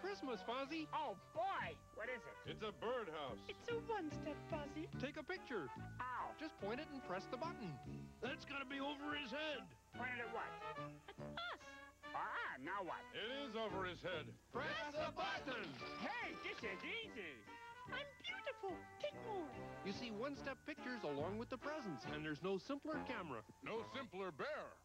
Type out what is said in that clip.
Christmas, Fozzie. Oh, boy. What is it? It's a birdhouse. It's a one-step, Fozzie. Take a picture. Ow. Just point it and press the button. That's got to be over his head. Pointed at what? At us. Ah, now what? It is over his head. Press the button. Hey, this is easy. I'm beautiful. Take more. You see one-step pictures along with the presents, and there's no simpler camera No simpler bear.